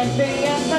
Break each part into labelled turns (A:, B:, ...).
A: might be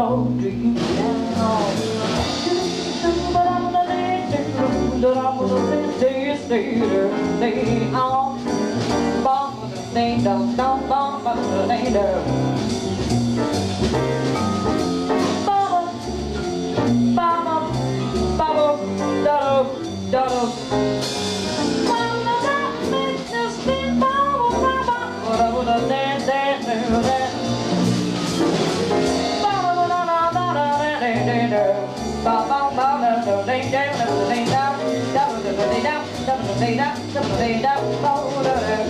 A: belong to you and. But I'm the legend that I was a days later, lay on. Bomb, ding dong, dong, bomb, ding dong. đầy đắp, đầy đắp bao đời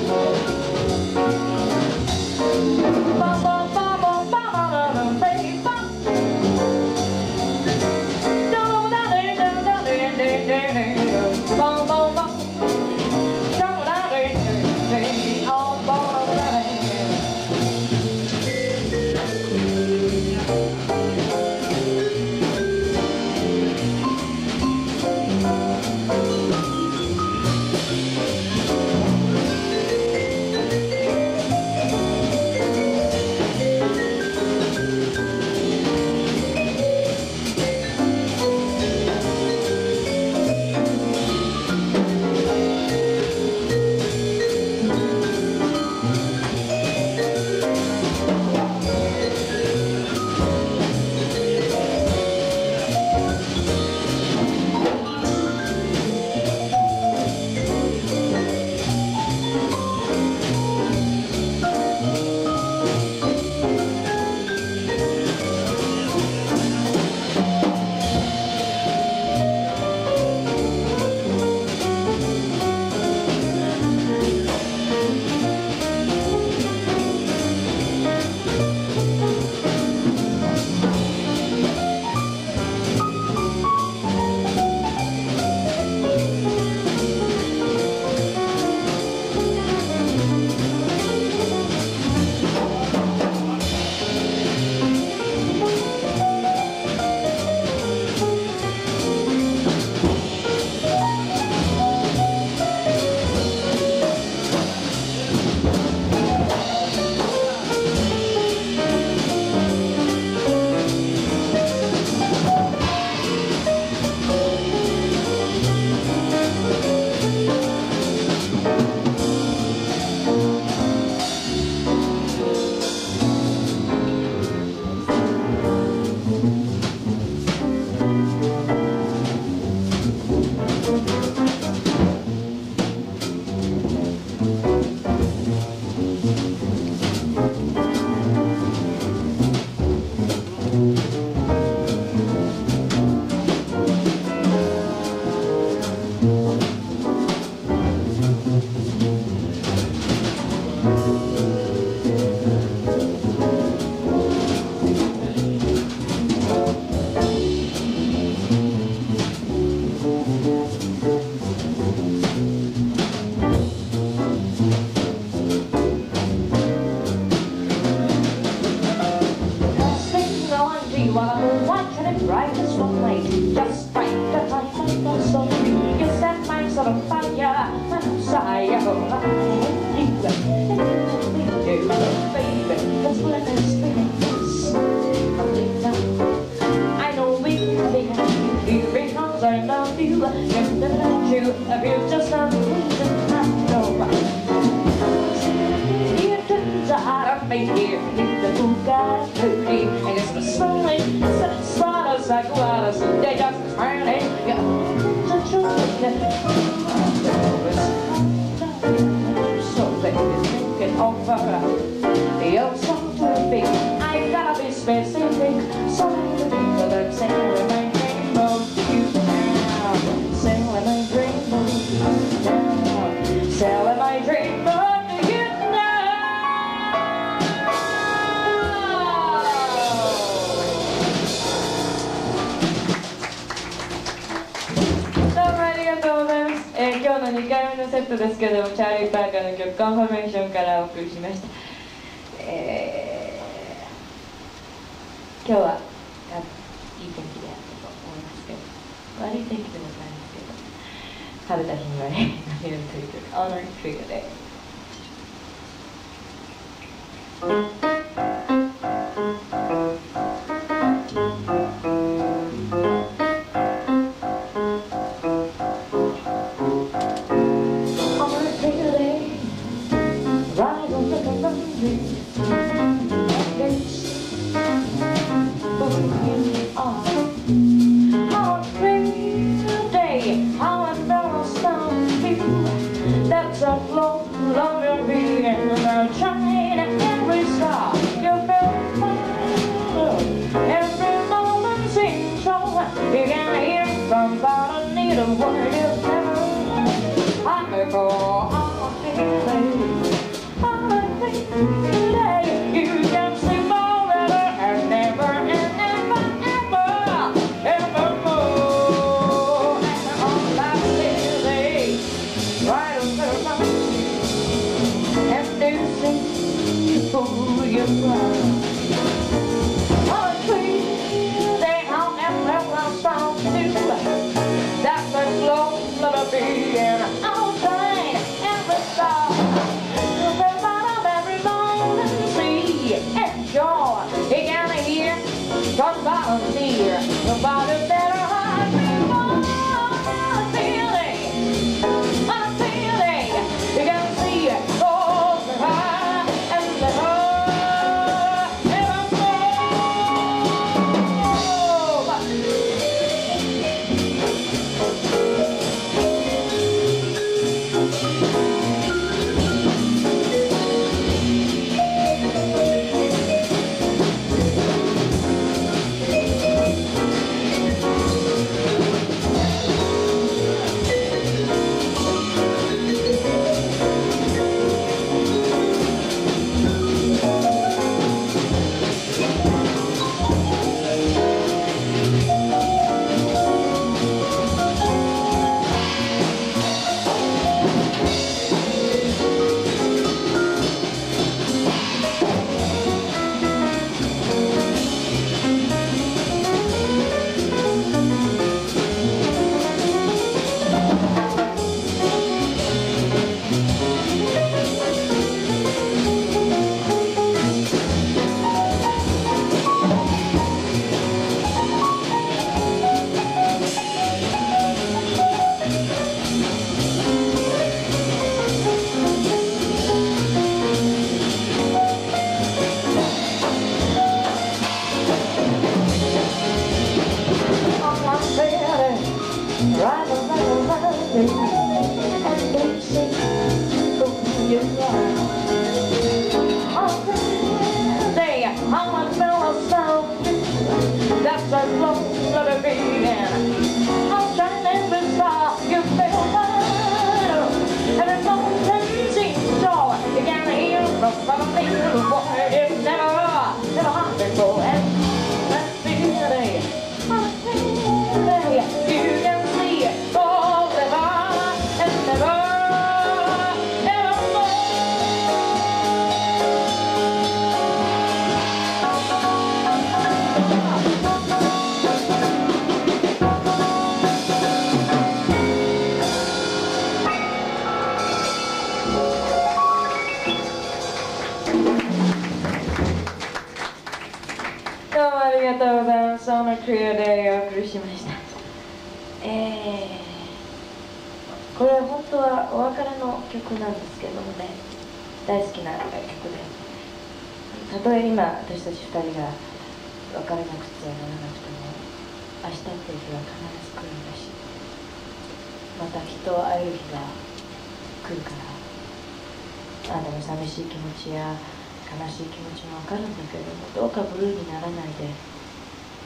A: かブルーにならないで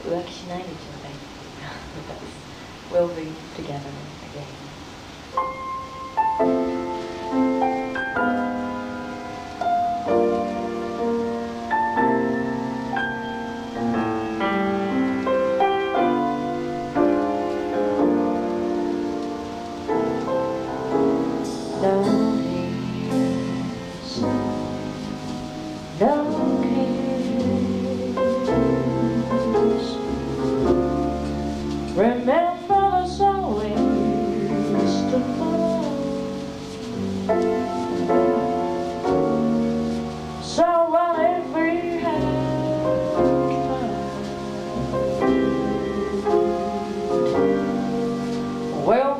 A: 浮気しないでちょうだい We'll be together well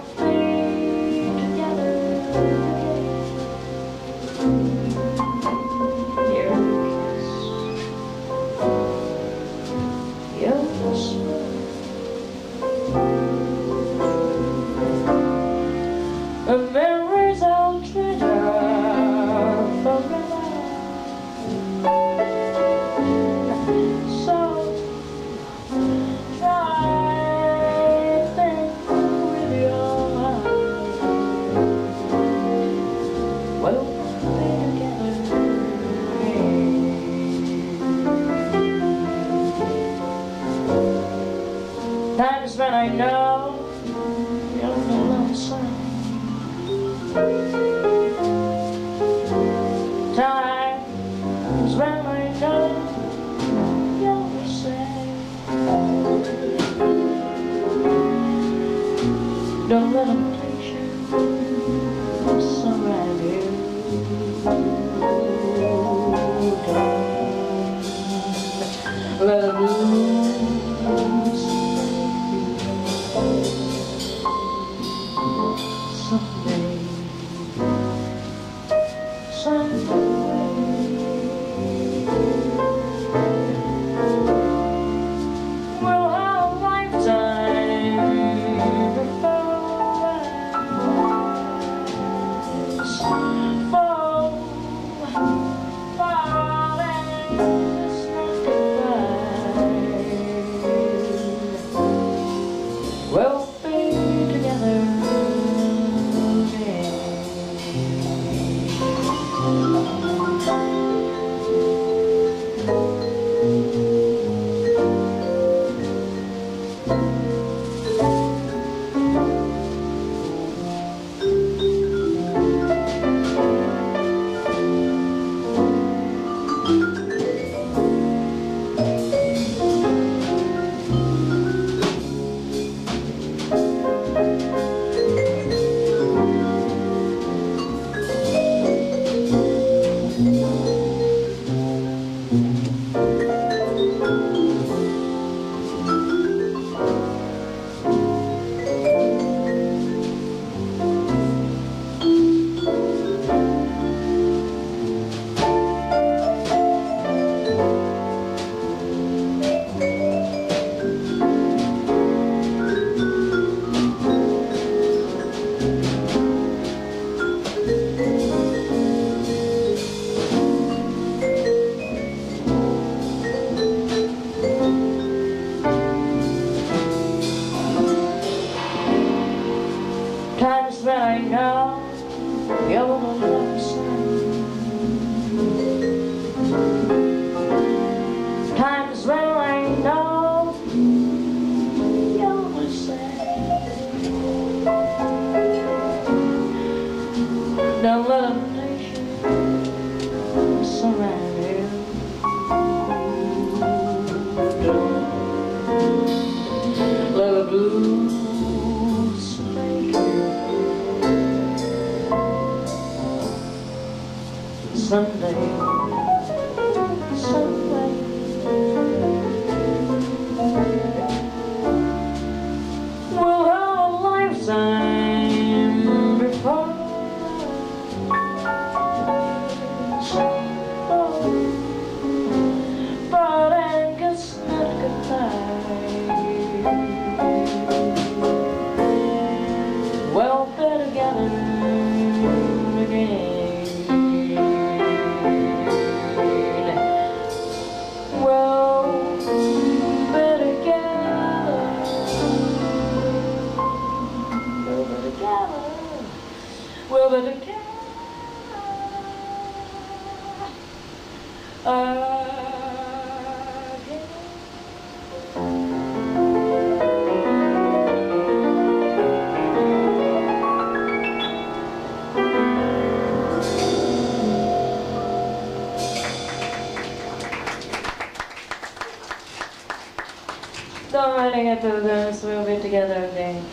A: We'll be together again.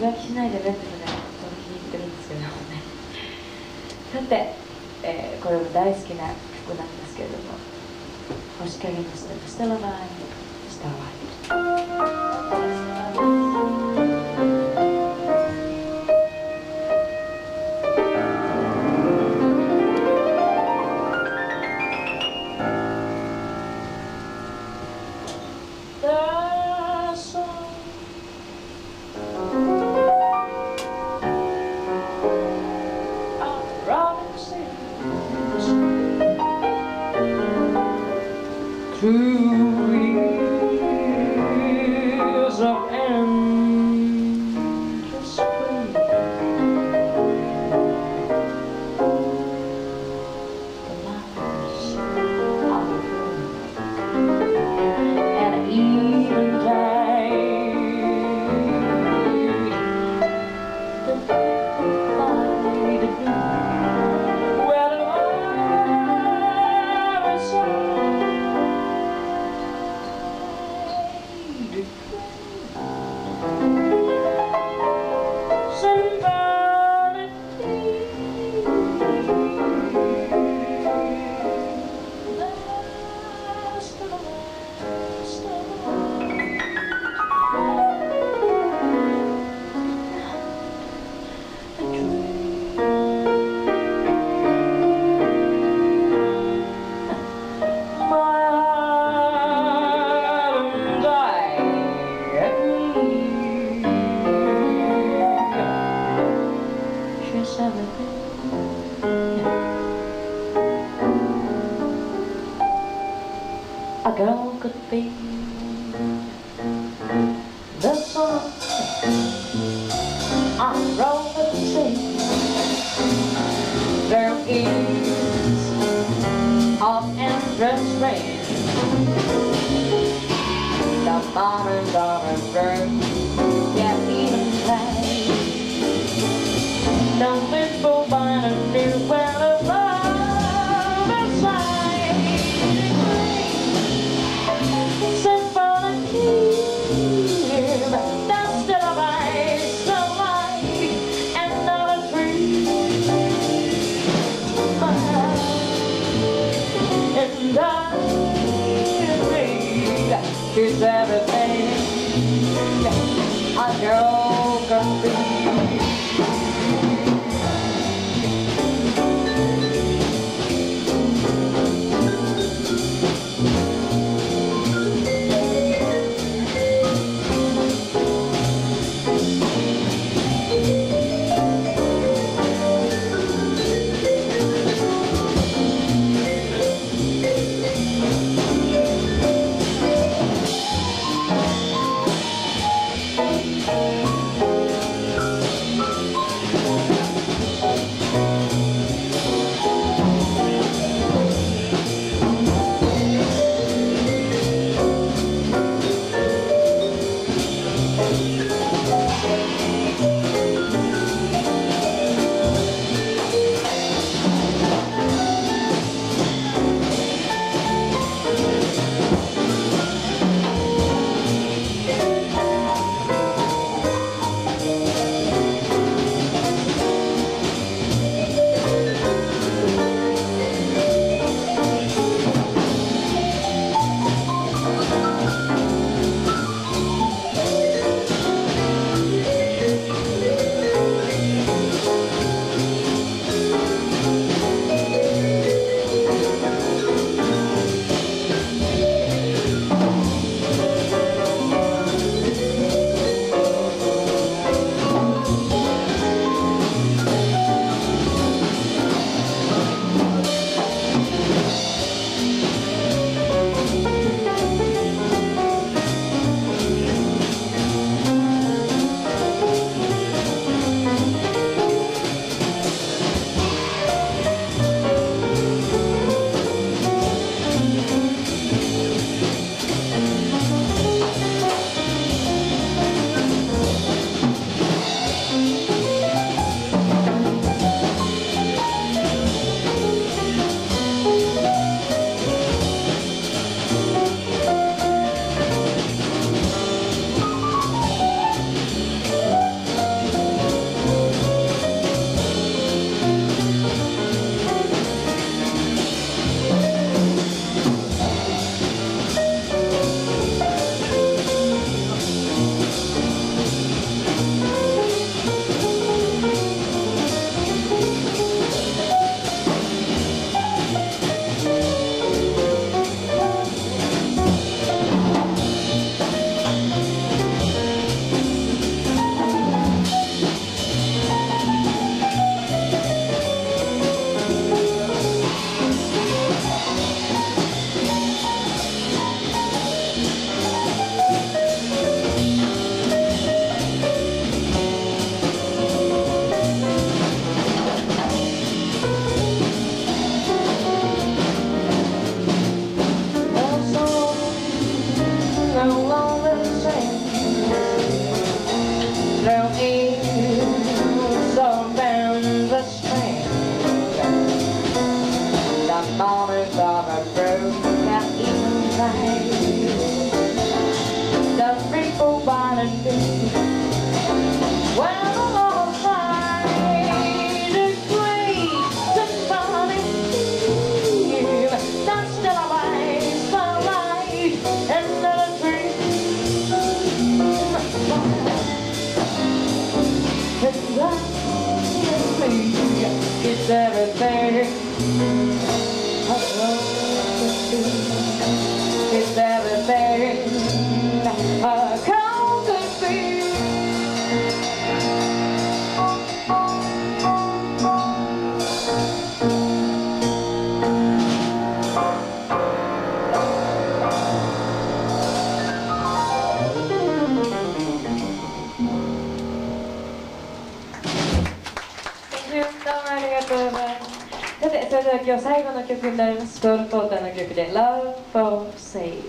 A: 浮気しないでねってね、本気に入ってるんですけどもね。さて、えー、これも大好きな曲なんですけれども、星影の下でステラバイ、スター regular. Love for sale.